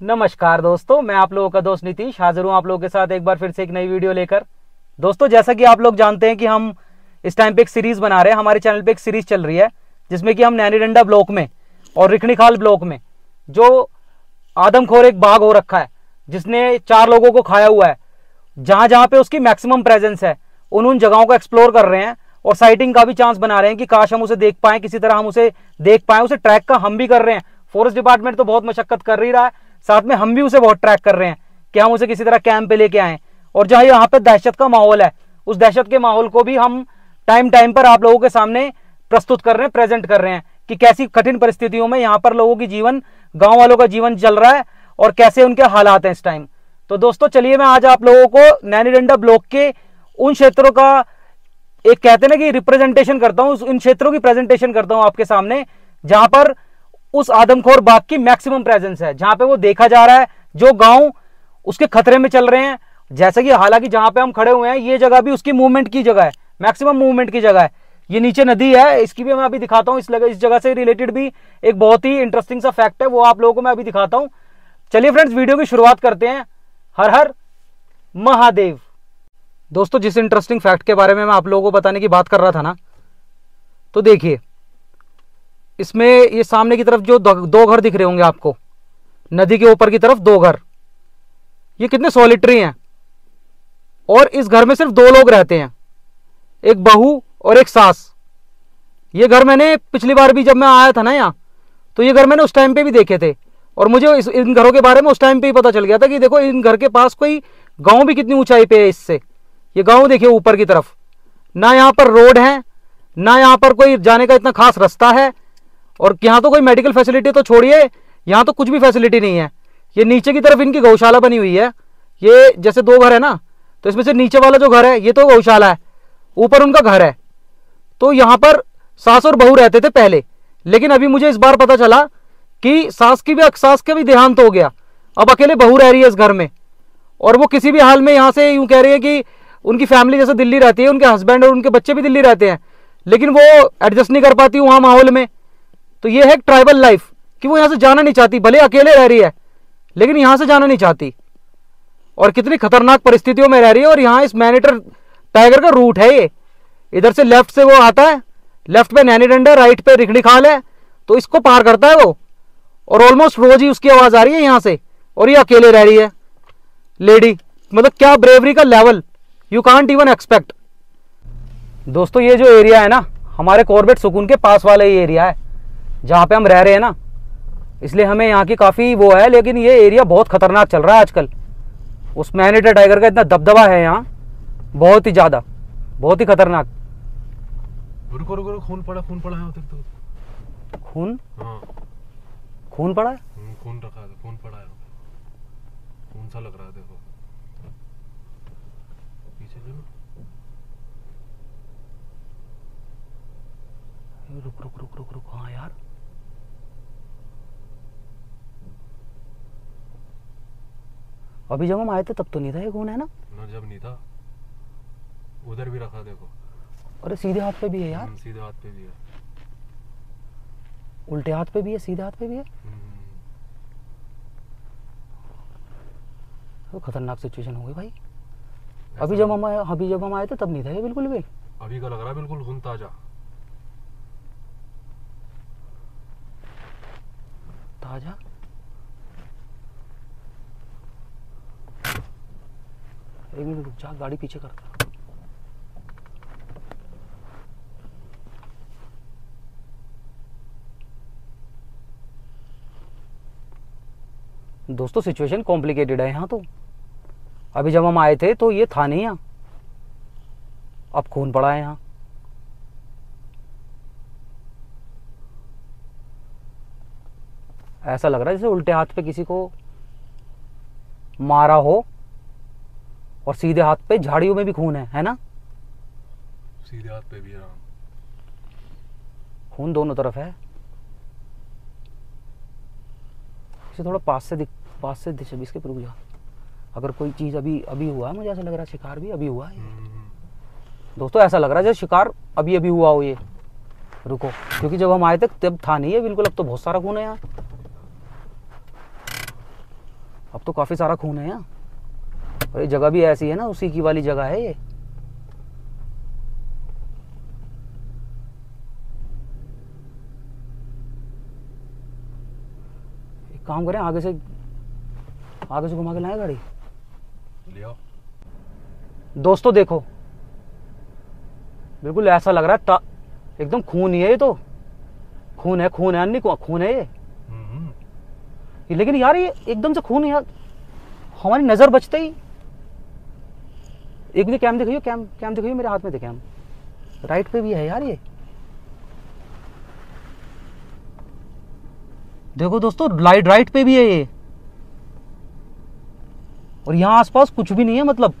नमस्कार दोस्तों, मैं आप लोगों का दोस्त नीतीश। हाजिर हूँ आप लोगों के साथ एक बार फिर से एक नई वीडियो लेकर। दोस्तों, जैसा कि आप लोग जानते हैं कि हम इस टाइम पे एक सीरीज़ बना रहे हैं। हमारे चैनल पे एक सीरीज़ चल रही है, जिसमें कि हम नैनी डंडा ब्लॉक में और रिखणीखाल ब्लॉक में जो आदमखोर एक बाघ हो रखा है, जिसने चार लोगों को खाया हुआ है जहाँ जहाँ पे उसकी मैक्सिमम प्रेजेंस है, उन उन जगहों को एक्सप्लोर कर रहे हैं और साइटिंग का भी चांस बना रहे हैं कि काश हम उसे देख पाए, किसी तरह हम उसे देख पाए, उसे ट्रैक का हम भी कर रहे हैं। फॉरेस्ट डिपार्टमेंट तो बहुत मशक्कत कर ही रहा है साथ में हम भी उसे बहुत ट्रैक कर रहे हैं कि हम उसे किसी तरह कैंप पे लेके आए। और जहाँ यहाँ पे दहशत का माहौल है, उस दहशत के माहौल को भी हम टाइम टाइम पर आप लोगों के सामने प्रस्तुत कर रहे हैं प्रेजेंट कर रहे हैं कि कैसी कठिन परिस्थितियों में यहाँ पर लोगों की जीवन, गाँव वालों का जीवन चल रहा है और कैसे उनके हालात हैं इस टाइम तो दोस्तों, चलिए मैं आज आप लोगों को नैनी डंडा ब्लॉक के उन क्षेत्रों का एक कहते ना कि रिप्रेजेंटेशन करता हूँ इन क्षेत्रों की प्रेजेंटेशन करता हूँ आपके सामने, जहाँ पर उस आदमखोर बाघ की मैक्सिमम प्रेजेंस है, जहाँ पे वो देखा जा रहा है, जो गाँव उसके खतरे में चल रहे हैं। जैसे कि हालाँकि जहाँ पे हम खड़े हुए हैं, ये जगह भी उसकी मूवमेंट की जगह है मैक्सिमम मूवमेंट की जगह है। ये नीचे नदी है, इसकी भी मैं अभी दिखाता हूँ, इस इस जगह से रिलेटेड भी एक बहुत ही इंटरेस्टिंग सा फैक्ट है, वो आप लोगों को मैं अभी दिखाता हूँ। चलिए फ्रेंड्स वीडियो की शुरुआत करते हैं। हर हर महादेव। दोस्तों, जिस इंटरेस्टिंग फैक्ट के बारे में मैं आप लोगों को बताने की बात कर रहा था ना तो देखिए इसमें ये सामने की तरफ़ जो दो घर दिख रहे होंगे आपको। नदी के ऊपर की तरफ़ दो घर। ये कितने सॉलिटरी हैं। और इस घर में सिर्फ़ दो लोग रहते हैं। एक बहू और एक सास। ये घर मैंने पिछली बार भी जब मैं आया था ना यहाँ तो ये घर मैंने उस टाइम पे भी देखे थे। और मुझे इस, इन घरों के बारे में उस टाइम पे ही पता चल गया था कि देखो, इन घर के पास कोई गाँव भी कितनी ऊंचाई पे है इससे। ये गाँव देखिए ऊपर की तरफ़। ना यहाँ पर रोड है, ना यहाँ पर कोई जाने का इतना खास रास्ता है और यहाँ तो कोई मेडिकल फैसिलिटी तो छोड़िए, यहाँ तो कुछ भी फैसिलिटी नहीं है। ये नीचे की तरफ़ इनकी गौशाला बनी हुई है। ये जैसे दो घर है ना तो इसमें से नीचे वाला जो घर है, ये तो गौशाला है, ऊपर उनका घर है। तो यहाँ पर सास और बहू रहते थे पहले, लेकिन अभी मुझे इस बार पता चला कि सास की भी, सास का भी देहांत हो गया। अब अकेले बहू रह रही है इस घर में। और वो किसी भी हाल में यहाँ से यूँ कह रही है कि उनकी फैमिली जैसे दिल्ली रहती है, उनके हस्बैंड और उनके बच्चे भी दिल्ली रहते हैं, लेकिन वो एडजस्ट नहीं कर पाती वहाँ माहौल में। तो ये है ट्राइबल लाइफ कि वो यहाँ से जाना नहीं चाहती, भले अकेले रह रही है, लेकिन यहाँ से जाना नहीं चाहती। और कितनी खतरनाक परिस्थितियों में रह रही है और यहाँ इस मैनेटर टाइगर का रूट है ये। इधर से लेफ़्ट से वो आता है लेफ़्ट पे नैनी डंडा राइट पे रिखड़ी खाल है तो इसको पार करता है वो। और ऑलमोस्ट रोज ही उसकी आवाज़ आ रही है यहाँ से, और ये अकेले रह रही है। लेडी मतलब क्या ब्रेवरी का level you can't even expect दोस्तों, ये जो एरिया है ना, हमारे कॉर्बेट सुकून के पास वाला ही एरिया है। जहाँ पे हम रह रहे हैं ना इसलिए हमें यहाँ की काफ़ी वो है लेकिन ये एरिया बहुत खतरनाक चल रहा है आजकल। उस मैनेटर टाइगर का इतना दबदबा है यहाँ बहुत ही ज़्यादा बहुत ही खतरनाक। रुको रुको रुको खून पड़ा खून पड़ा है उधर तो। खून? हाँ। खून पड़ा है? हम्म, खून रखा है खून पड़ा है। खून सा लग रहा है देखो। पीछे जो रुक रुक रुक रुक रुक। हाँ यार। अभी जब हम आए थे तब तो नहीं था ये खून है ना? ना जब नहीं था। उधर भी रखा देखो। अरे सीधे हाथ पे भी है यार। हम्म, सीधे हाथ पे भी है। उल्टे हाथ पे भी है सीधे हाथ पे भी है? हम्म, तो खतरनाक सिचुएशन हो गई भाई। अभी जब हम आए अभी जब हम आए थे तब नहीं था ये बिल्कुल भी। अभी का लग रहा है बिल्कुल खून ताज़ा। ताज़ा? एक मिनट रुक जा, गाड़ी पीछे करता दोस्तों सिचुएशन कॉम्प्लिकेटेड है यहाँ तो। अभी जब हम आए थे तो ये था नहीं यहाँ। अब खून पड़ा है यहाँ? ऐसा लग रहा है जैसे उल्टे हाथ पे किसी को मारा हो। और सीधे हाथ पे झाड़ियों में भी खून है है ना? सीधे हाथ पे भी है। खून दोनों तरफ़ है। इसे थोड़ा पास से दिख पास से दिशा इसके रुक जा। अगर कोई चीज़ अभी अभी हुआ है मुझे ऐसा लग रहा है शिकार भी अभी हुआ है। हम्म, दोस्तों ऐसा लग रहा है जैसे शिकार अभी अभी हुआ हो ये। रुको क्योंकि जब हम आए थे तब था नहीं है बिल्कुल अब तो बहुत सारा खून है यहाँ। अब तो काफ़ी सारा खून है यहाँ। और ये जगह भी ऐसी है ना उसी की वाली जगह है ये। एक काम करें आगे से आगे से घुमा के लाए गाड़ी? दोस्तों देखो बिल्कुल ऐसा लग रहा है एकदम खून ही है ये तो। खून है खून है अन्य खून है हम्म, ये लेकिन यार ये एकदम से खून यार हमारी नज़र बचते ही। एक मुझे कैम दिखाइयो कैम कैम दिखाइयो मेरे हाथ में दे कैम राइट पे भी है यार ये। देखो दोस्तों लाइट राइट पे भी है ये। और यहाँ आसपास कुछ भी नहीं है मतलब।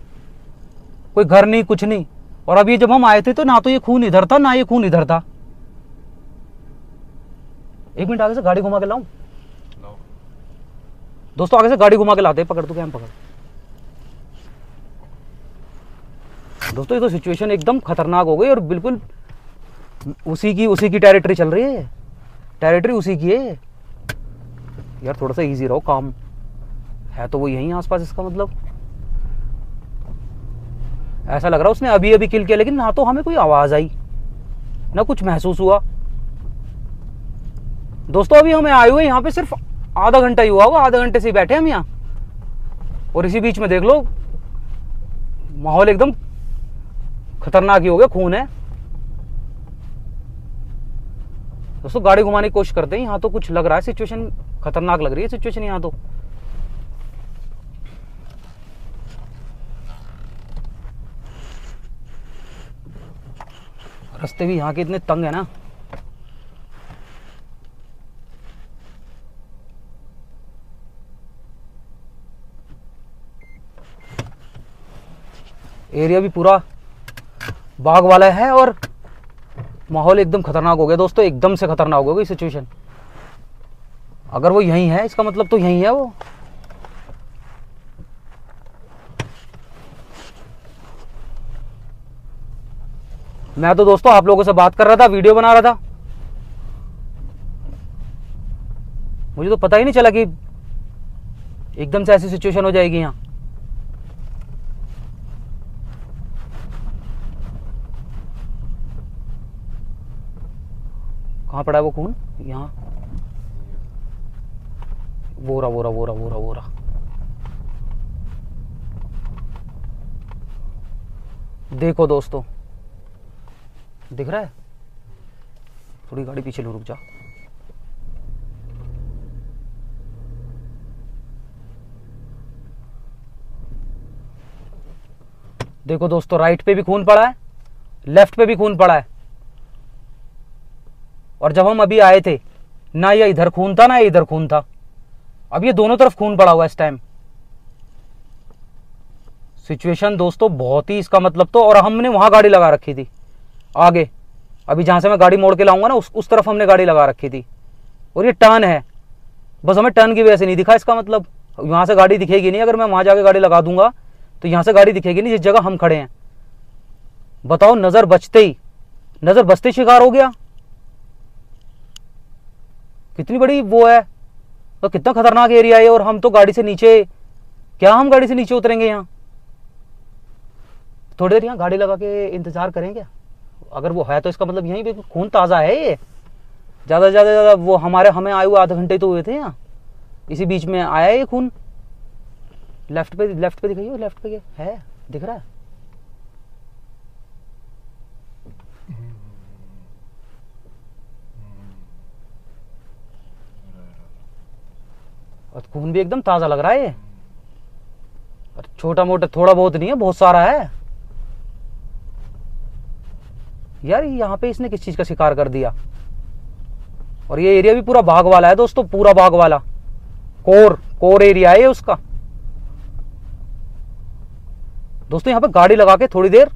कोई घर नहीं कुछ नहीं। और अभी जब हम आए थे तो ना तो ये खून इधर था ना ये खून इधर था। एक मिनट आगे से गाड़ी घुमा के लाऊं? दोस्तों आगे से गाड़ी घुमा के लाते पकड़ तू कैम पकड़। दोस्तों, ये तो सिचुएशन एकदम खतरनाक हो गई और बिल्कुल उसी की उसी की टेरिटरी चल रही है टेरिटरी उसी की है यार, थोड़ा सा इजी रहो काम है तो वो यहीं आसपास इसका मतलब। ऐसा लग रहा उसने अभी अभी किल किया, लेकिन ना तो हमें कोई आवाज़ आई, ना कुछ महसूस हुआ। दोस्तों, अभी हमें आए हुए यहाँ पे सिर्फ़ आधा घंटा ही हुआ होगा, आधा घंटे से बैठे हम यहाँ। और इसी बीच में देख लो, माहौल एकदम खतरनाक ही हो गया, खून है। दोस्तों, गाड़ी घुमाने की कोशिश करते हैं, यहाँ तो कुछ लग रहा है सिचुएशन खतरनाक लग रही है सिचुएशन यहाँ तो। रास्ते भी यहाँ के इतने तंग है ना। एरिया भी पूरा बाग वाला है और माहौल एकदम खतरनाक हो गया दोस्तों, एकदम से खतरनाक हो गई सिचुएशन अगर वो यहीं है, इसका मतलब तो यहीं है वो। मैं तो दोस्तों आप लोगों से बात कर रहा था, वीडियो बना रहा था। मुझे तो पता ही नहीं चला कि एकदम से ऐसी सिचुएशन हो जाएगी यहाँ। कहाँ पड़ा है वो खून? यहाँ। वो रहा वो रहा वो रहा वो रहा देखो दोस्तों। दिख रहा है? थोड़ी गाड़ी पीछे लो, रुक जा। देखो दोस्तों राइट पे भी खून पड़ा है लेफ़्ट पे भी खून पड़ा है। और जब हम अभी आए थे, ना ये इधर खून था, ना ये इधर खून था। अब ये दोनों तरफ़ खून पड़ा हुआ इस टाइम सिचुएशन दोस्तों, बहुत ही इसका मतलब तो और हमने वहाँ गाड़ी लगा रखी थी। आगे, अभी जहाँ से मैं गाड़ी मोड़ के लाऊँगा ना, उस उस तरफ़ हमने गाड़ी लगा रखी थी। और ये टर्न है। बस हमें टर्न की वजह से नहीं दिखा इसका मतलब। वहाँ से गाड़ी दिखेगी नहीं, अगर मैं वहाँ जाके गाड़ी लगा दूँगा तो यहाँ से गाड़ी दिखेगी नहीं, जिस जगह हम खड़े हैं। बताओ, नज़र बचते ही, नज़र बचते शिकार हो गया। कितनी बड़ी वो है? तो कितना खतरनाक एरिया है और हम तो गाड़ी से नीचे, क्या हम गाड़ी से नीचे उतरेंगे यहाँ? थोड़ी देर यहाँ गाड़ी लगा के इंतज़ार करें क्या? अगर वो है तो इसका मतलब यहीं पे खून ताज़ा है ये। ज़्यादा से ज़्यादा ज़्यादा वो हमारे, हमें आए हुए आधे घंटे तो हुए थे यहाँ। इसी बीच में आया ये खून। लेफ़्ट पे लेफ़्ट पे दिखाइए लेफ़्ट पे है, दिख रहा है। और खून भी एकदम ताज़ा लग रहा है ये। और छोटा मोटा थोड़ा बहुत नहीं है, बहुत सारा है। यार यहाँ पे इसने किस चीज़ का शिकार कर दिया? और ये एरिया भी पूरा बाग वाला है दोस्तों, पूरा बाग वाला। कोर कोर एरिया है उसका। दोस्तों, यहाँ पे गाड़ी लगा के थोड़ी देर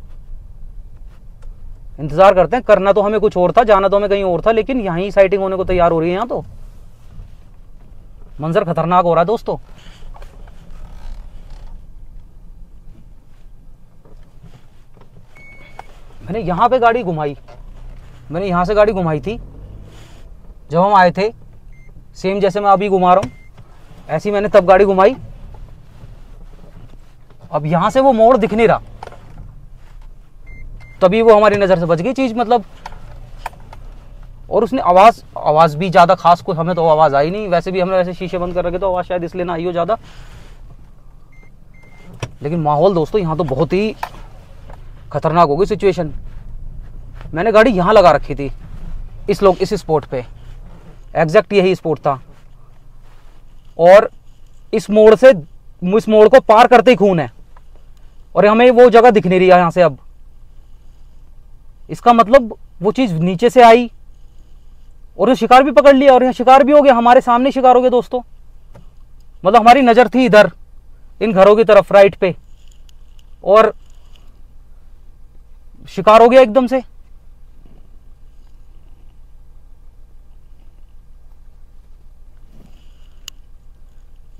इंतज़ार करते हैं। करना तो हमें कुछ और था, जाना तो हमें कहीं और था, लेकिन यहीं साइटिंग होने को तैयार हो रही है यहाँ तो। मंजर खतरनाक हो रहा है दोस्तों। मैंने यहाँ पे गाड़ी घुमाई। मैंने यहाँ से गाड़ी घुमाई थी। जब हम आए थे सेम जैसे मैं अभी घुमा रहा हूँ, ऐसी मैंने तब गाड़ी घुमाई। अब यहाँ से वो मोड़ दिख नहीं रहा। तभी वो हमारी नज़र से बच गई चीज़ मतलब और उसने आवाज़ आवाज़ भी ज़्यादा खास कुछ, हमें तो आवाज़ आई नहीं। वैसे भी हमने वैसे शीशे बंद कर रखे तो आवाज़ शायद इसलिए ना आई हो ज़्यादा। लेकिन माहौल दोस्तों, यहाँ तो बहुत ही खतरनाक हो गई सिचुएशन मैंने गाड़ी यहाँ लगा रखी थी, इस लोग, इस स्पॉट पे। एग्जैक्ट यही स्पॉट था। और इस मोड़ से, इस मोड़ को पार करते ही खून है। और हमें वो जगह दिख नहीं रही है यहाँ से अब। इसका मतलब वो चीज़ नीचे से आई और ये शिकार भी पकड़ लिया और यहाँ शिकार भी हो गया। हमारे सामने शिकार हो गया दोस्तों। मतलब हमारी नज़र थी इधर, इन घरों की तरफ़ राइट पे। और शिकार हो गया एकदम से।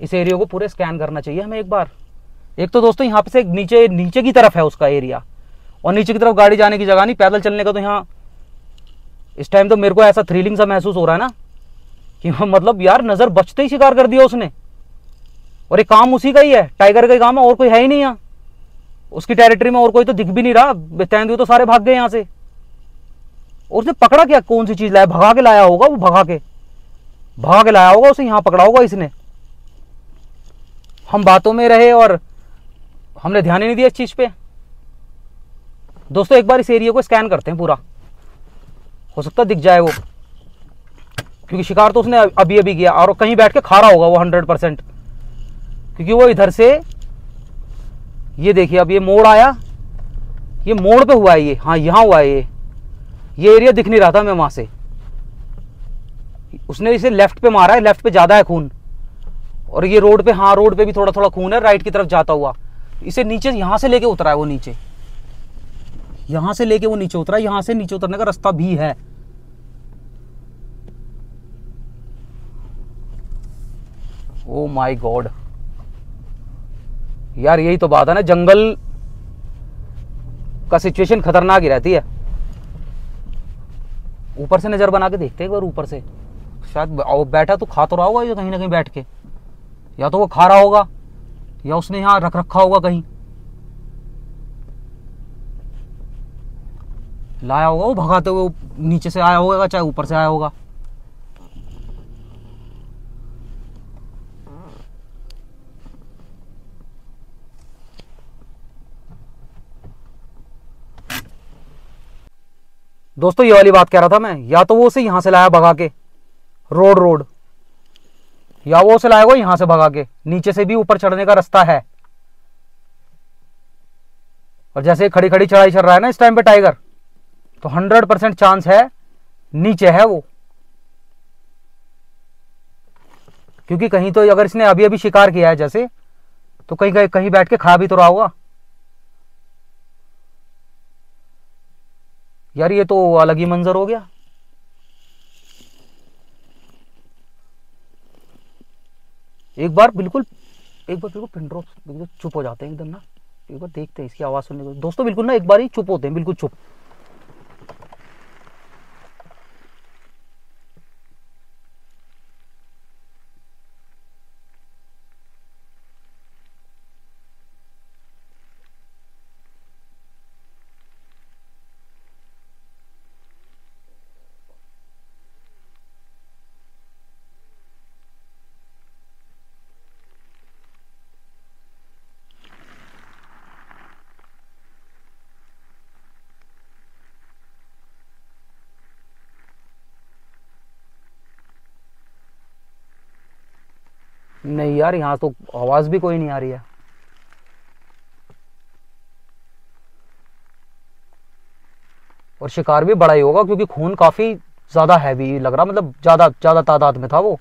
इस एरिया को पूरे स्कैन करना चाहिए हमें एक बार। एक तो दोस्तों यहाँ पे से नीचे नीचे की तरफ़ है उसका एरिया और नीचे की तरफ़ गाड़ी जाने की जगह नहीं, पैदल चलने का तो यहाँ इस टाइम तो मेरे को ऐसा थ्रिलिंग सा महसूस हो रहा है ना, कि मतलब यार नज़र बचते ही शिकार कर दिया उसने। और ये काम उसी का ही है टाइगर का ही काम है, और कोई है ही नहीं यहाँ। उसकी टेरिटरी में और कोई तो दिख भी नहीं रहा तेंदुए तो सारे भाग गए यहाँ से। और उसने पकड़ा क्या, कौन सी चीज़ लाया? भगा के लाया होगा वो, भगा के। भगा के लाया होगा उसे, यहाँ पकड़ा होगा इसने। हम बातों में रहे और हमने ध्यान ही नहीं दिया इस चीज़ पे। दोस्तों, एक बार इस एरिया को स्कैन करते हैं पूरा। हो सकता दिख जाए वो। क्योंकि शिकार तो उसने अभी अभी किया, और कहीं बैठ के खा रहा होगा वो हंड्रेड परसेंट क्योंकि वो इधर से ये देखिए, अब ये मोड़ आया। ये मोड़ पे हुआ है ये। हाँ यहाँ हुआ है ये। ये एरिया दिख नहीं रहा था मैं वहाँ से। उसने इसे लेफ़्ट पे मारा है लेफ़्ट पे ज़्यादा है खून। और ये रोड पे हाँ रोड पे भी थोड़ा थोड़ा खून है राइट की तरफ़ जाता हुआ। इसे नीचे यहाँ से लेके उतरा है वो नीचे। यहाँ से लेके वो नीचे उतरा, यहाँ से नीचे उतरने का रास्ता भी है। ओ माय गॉड यार, यही तो बात है ना, जंगल का सिचुएशन खतरनाक ही रहती है। ऊपर से नज़र बना के देखते हैं एक बार ऊपर से। शायद बैठा तो खा तो रहा होगा ये कहीं ना कहीं बैठ के। या तो वो खा रहा होगा, या उसने यहाँ रख रखा होगा कहीं। लाया होगा वो भगाते हुए नीचे से आया होगा चाहे ऊपर से आया होगा। दोस्तों, ये वाली बात कह रहा था मैं, या तो वो उसे यहाँ से लाया भगा के, रोड रोड। या वो उसे लाया वो यहाँ से भगा के, नीचे से भी ऊपर चढ़ने का रास्ता है। और जैसे खड़ी खड़ी चढ़ाई चल रहा है ना इस टाइम पे टाइगर तो हंड्रेड परसेंट चांस है, नीचे है वो। क्योंकि कहीं तो अगर इसने अभी अभी शिकार किया है जैसे तो कहीं कहीं कहीं बैठ के खा भी तो रहा होगा। यार ये तो अलग ही मंजर हो गया। एक बार बिल्कुल, एक बार बिल्कुल बिल्कुल चुप हो जाते हैं एकदम ना। एक बार देखते हैं इसकी आवाज़ सुनने को दोस्तों, बिल्कुल ना, एक बार ही चुप होते हैं, बिल्कुल चुप। नहीं यार, यहाँ तो आवाज़ भी कोई नहीं आ रही है। और शिकार भी बड़ा ही होगा, क्योंकि खून काफ़ी ज़्यादा हैवी लग रहा मतलब ज़्यादा ज़्यादा तादाद में था वो।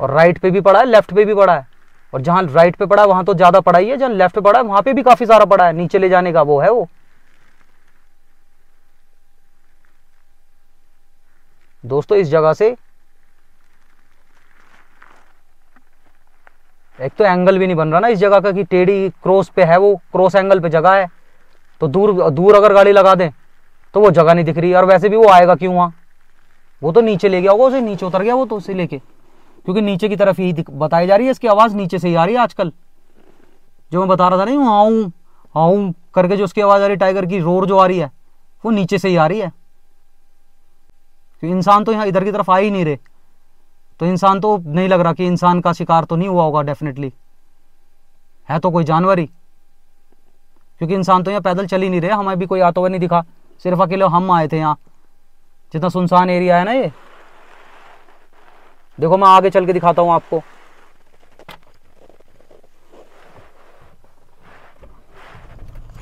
और राइट पे भी पड़ा है लेफ़्ट पे भी पड़ा है। और जहाँ राइट पे पड़ा है, वहाँ तो ज़्यादा पड़ा ही है, जहाँ लेफ़्ट पे पड़ा है, वहाँ पे भी काफ़ी सारा पड़ा है, नीचे ले जाने का वो है वो। दोस्तों, इस जगह से एक तो एंगल भी नहीं बन रहा ना इस जगह का कि टेढ़ी क्रॉस पे है वो क्रॉस एंगल पे जगह है। तो दूर दूर अगर गाड़ी लगा दें तो वो जगह नहीं दिख रही। और वैसे भी वो आएगा क्यों वहाँ? वो तो नीचे ले गया होगा, उसे नीचे उतर गया वो तो उसे लेके। क्योंकि नीचे की तरफ़ यही बताई जा रही है, इसकी आवाज़ नीचे से ही आ रही है आजकल। जो मैं बता रहा था नहीं आऊँ आऊँ करके जो उसकी आवाज़ आ रही है टाइगर की रोर जो आ रही है, वो नीचे से ही आ रही है। क्योंकि इंसान तो यहाँ इधर की तरफ़ आ ही नहीं रहे। तो इंसान तो नहीं लग रहा कि इंसान का शिकार तो नहीं हुआ होगा डेफिनेटली है तो कोई जानवर? ही क्योंकि इंसान तो यहाँ पैदल चल ही नहीं रहे, हमें भी कोई आता हुआ नहीं दिखा। सिर्फ़ अकेले हम आए थे यहाँ। जितना सुनसान एरिया है ना ये? देखो, मैं आगे चल के दिखाता हूँ आपको।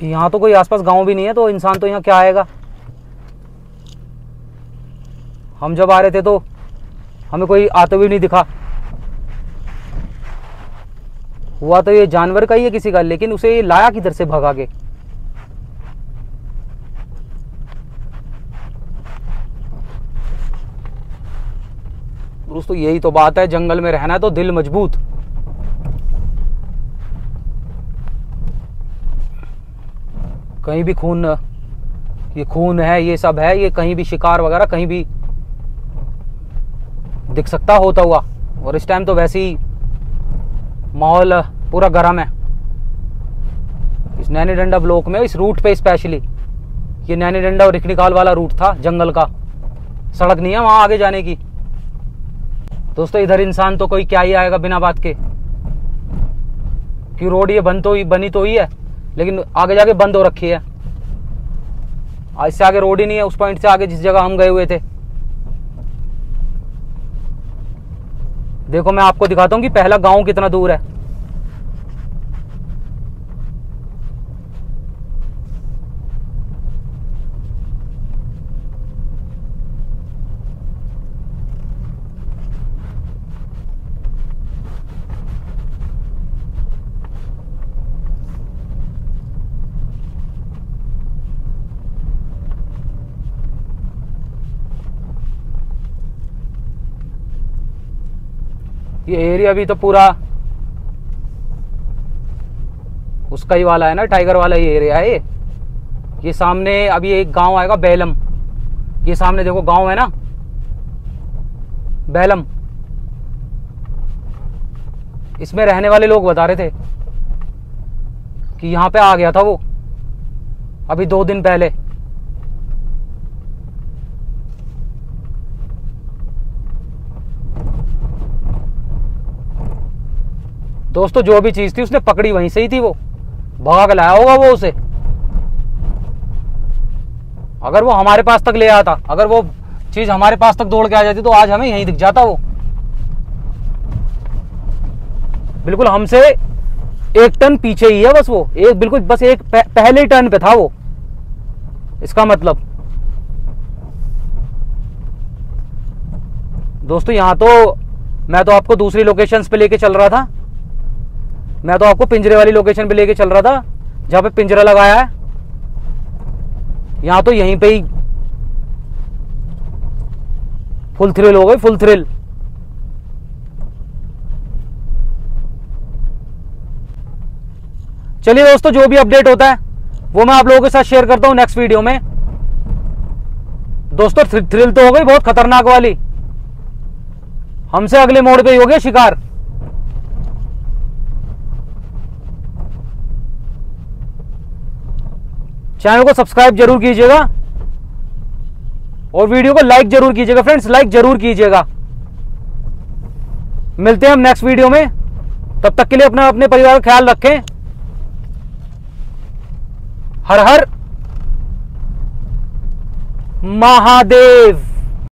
यहाँ तो कोई आसपास गाँव भी नहीं है तो इंसान तो यहाँ क्या आएगा? हम जब आ रहे थे तो हमें कोई आते हुए नहीं दिखा। हुआ तो ये जानवर का ही है किसी का, लेकिन उसे ये लाया किधर से भगा के? दोस्तों, यही तो बात है, जंगल में रहना है तो दिल मज़बूत। कहीं भी खून, ये खून है, ये सब है, ये कहीं भी शिकार वगैरह, कहीं भी दिख सकता होता हुआ। और इस टाइम तो वैसे ही माहौल पूरा गर्म है। इस नैनी डंडा ब्लॉक में, इस रूट पे स्पेशली ये नैनी डंडा और रिखनिकाल वाला रूट था, जंगल का। सड़क नहीं है वहाँ आगे जाने की। दोस्तों, इधर इंसान तो कोई क्या ही आएगा बिना बात के। कि रोड ये बंद तो ही, बनी तो ही है, लेकिन आगे जाके बंद हो रखी है। इससे आगे रोड ही नहीं है, उस पॉइंट से आगे जिस जगह हम गए हुए थे। देखो मैं आपको दिखाता हूँ कि पहला गाँव कितना दूर है। ये एरिया भी तो पूरा उसका ही वाला है ना टाइगर वाला ये एरिया है ये सामने अभी एक गाँव आएगा, बैलम। ये सामने देखो गाँव है ना? बैलम। इसमें रहने वाले लोग बता रहे थे कि यहाँ पे आ गया था वो, अभी दो दिन पहले। दोस्तों, जो भी चीज़ थी उसने पकड़ी, वहीं से ही थी वो। भाग लाया होगा वो उसे। अगर वो हमारे पास तक ले आता, अगर वो चीज़ हमारे पास तक दौड़ के आ जाती तो आज हमें यहीं दिख जाता वो। बिल्कुल हमसे एक टन पीछे ही है बस वो। एक, बिल्कुल बस एक पहले टर्न पे था वो। इसका मतलब। दोस्तों, यहाँ तो मैं तो आपको दूसरी लोकेशंस पे लेके चल रहा था। मैं तो आपको पिंजरे वाली लोकेशन पे लेके चल रहा था, जहाँ पे पिंजरा लगाया है। यहाँ तो यहीं पे ही फुल थ्रिल हो गई फुल थ्रिल चलिए दोस्तों, जो भी अपडेट होता है, वो मैं आप लोगों के साथ शेयर करता हूँ नेक्स्ट वीडियो में। दोस्तों थ्रिल तो हो गई, बहुत खतरनाक वाली। हमसे अगले मोड़ पे ही हो गया शिकार। चैनल को सब्सक्राइब ज़रूर कीजिएगा और वीडियो को लाइक ज़रूर कीजिएगा। फ्रेंड्स, लाइक ज़रूर कीजिएगा। मिलते हैं हम नेक्स्ट वीडियो में। तब तक के लिए अपना अपने परिवार का ख्याल रखें। हर हर महादेव।